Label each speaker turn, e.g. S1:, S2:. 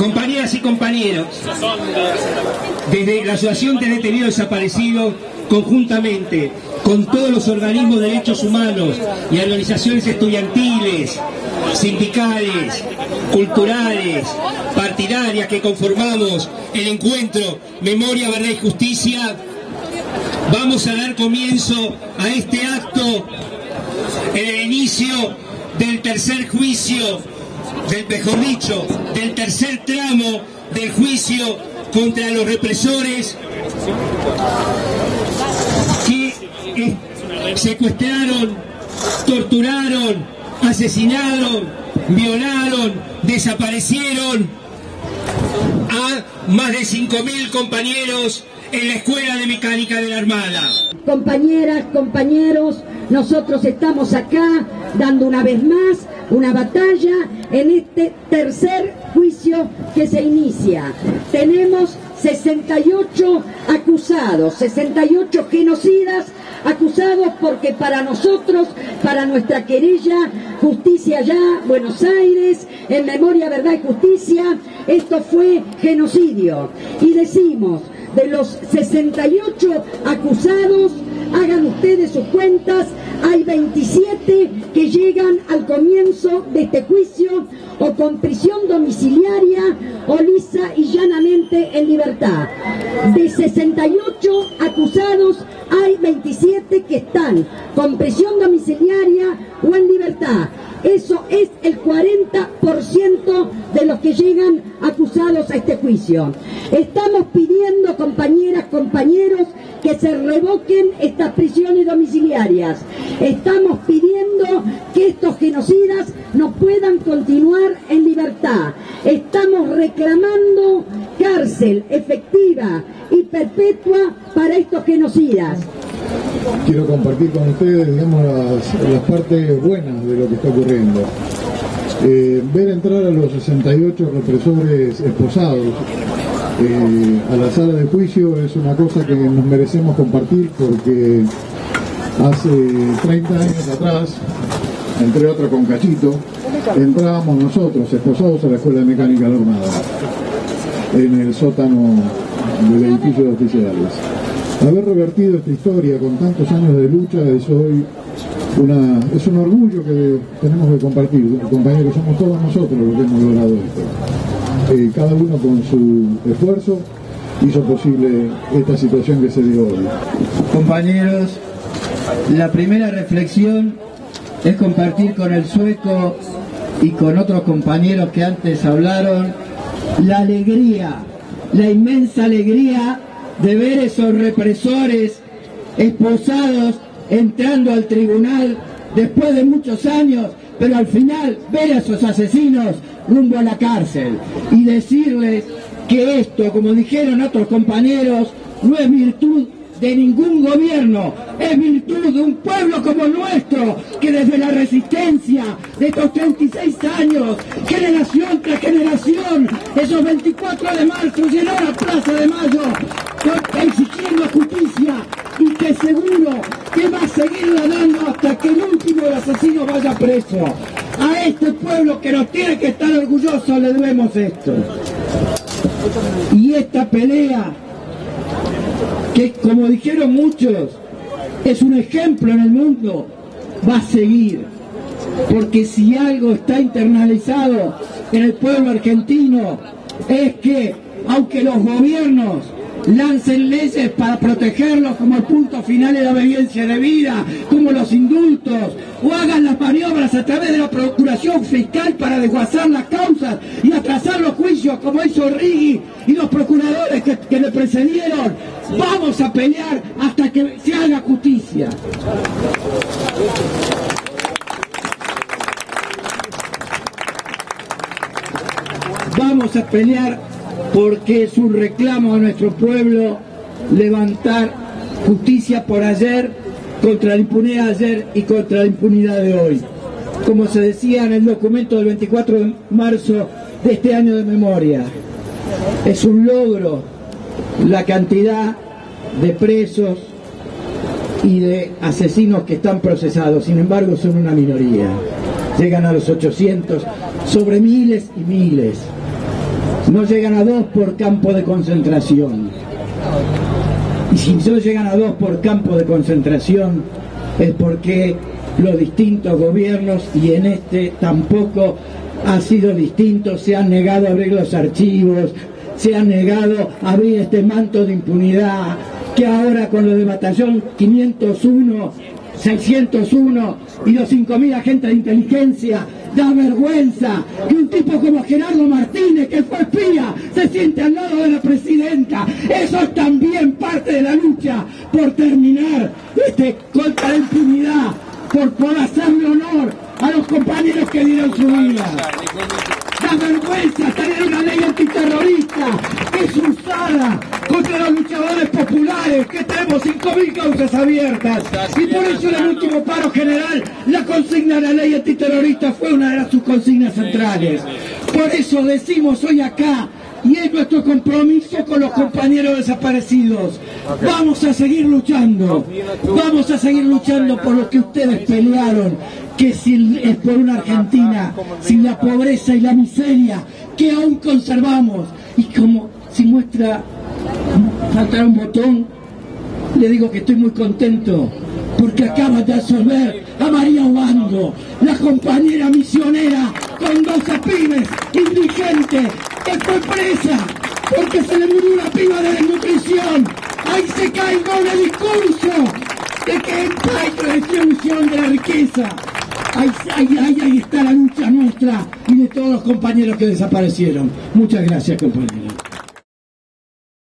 S1: Compañeras y compañeros, desde la Asociación de Detenidos Desaparecidos, conjuntamente con todos los organismos de derechos humanos y organizaciones estudiantiles, sindicales, culturales, partidarias que conformamos el encuentro Memoria, Verdad y Justicia, vamos a dar comienzo a este acto el inicio del tercer juicio, del mejor dicho, del tercer tramo del juicio contra los represores que eh, secuestraron, torturaron, asesinaron, violaron, desaparecieron a más de 5.000 compañeros en la Escuela de Mecánica de la Armada.
S2: Compañeras, compañeros, nosotros estamos acá dando una vez más una batalla en este tercer juicio que se inicia. Tenemos 68 acusados, 68 genocidas acusados porque para nosotros, para nuestra querella Justicia Ya, Buenos Aires, en memoria, verdad y justicia, esto fue genocidio. Y decimos, de los 68 acusados, hagan ustedes sus cuentas, hay 27 que llegan al comienzo de este juicio o con prisión domiciliaria o lisa y llanamente en libertad. De 68 acusados hay 27 que están con prisión domiciliaria o en libertad. Eso es el 40% de los que llegan acusados a este juicio. Estamos pidiendo, compañeras, compañeros, que se revoquen estas prisiones domiciliarias. Estamos pidiendo que estos genocidas no puedan continuar en libertad. Estamos reclamando cárcel efectiva y perpetua estos genocidas.
S3: Quiero compartir con ustedes, digamos, las, partes buenas de lo que está ocurriendo. Eh, ver entrar a los 68 represores esposados eh, a la sala de juicio es una cosa que nos merecemos compartir porque hace 30 años atrás, entre otros con Cachito, entrábamos nosotros, esposados a la Escuela de Mecánica de Armada, en el sótano del edificio de oficiales. Haber revertido esta historia con tantos años de lucha es hoy una, es un orgullo que tenemos que compartir. Compañeros, somos todos nosotros los que hemos logrado esto. Eh, cada uno con su esfuerzo hizo posible esta situación que se dio hoy.
S4: Compañeros, la primera reflexión es compartir con el sueco y con otros compañeros que antes hablaron la alegría, la inmensa alegría de ver esos represores esposados entrando al tribunal después de muchos años, pero al final ver a esos asesinos rumbo a la cárcel y decirles que esto, como dijeron otros compañeros, no es virtud de ningún gobierno, es virtud de un pueblo como nuestro, que desde la resistencia de estos 36 años, generación tras generación, esos 24 de marzo llenó la Plaza de Mayo exigiendo justicia y que seguro que va a seguir dando hasta que el último asesino vaya preso. A este pueblo que nos tiene que estar orgulloso le debemos esto. Y esta pelea que como dijeron muchos, es un ejemplo en el mundo, va a seguir. Porque si algo está internalizado en el pueblo argentino, es que aunque los gobiernos lancen leyes para protegerlos como el punto final de la obediencia de vida, como los indultos, o hagan las maniobras a través de la procuración fiscal para desguazar las causas y atrasar los juicios como hizo Riggi y los procuradores que, que le precedieron. Vamos a pelear hasta que se haga justicia. Vamos a pelear porque es un reclamo a nuestro pueblo levantar justicia por ayer, contra la impunidad de ayer y contra la impunidad de hoy. Como se decía en el documento del 24 de marzo de este año de memoria, es un logro la cantidad de presos y de asesinos que están procesados, sin embargo son una minoría. Llegan a los 800 sobre miles y miles no llegan a dos por campo de concentración. Y si no llegan a dos por campo de concentración es porque los distintos gobiernos, y en este tampoco ha sido distinto, se han negado a abrir los archivos, se han negado a abrir este manto de impunidad, que ahora con lo de Batallón 501, 601 y los 5.000 agentes de inteligencia, da vergüenza que un tipo como Gerardo Martínez, que fue espía, se siente al lado de la presidenta. Eso es también parte de la lucha por terminar este contra la impunidad, por, por hacerle honor a los compañeros que dieron su vida. Da vergüenza tenemos 5.000 causas abiertas. Y por eso en el último paro general la consigna de la ley antiterrorista fue una de sus consignas centrales. Por eso decimos hoy acá, y es nuestro compromiso con los compañeros desaparecidos. Vamos a seguir luchando, vamos a seguir luchando por lo que ustedes pelearon, que si es por una Argentina sin la pobreza y la miseria que aún conservamos. Y como si muestra faltar un botón, le digo que estoy muy contento porque acaba de absolver a María Obando, la compañera misionera con 12 pibes, indigente, que fue presa porque se le murió una piba de desnutrición. Ahí se cae el doble discurso de que hay redistribución de la riqueza. Ahí, ahí está la lucha nuestra y de todos los compañeros que desaparecieron. Muchas gracias, compañeros.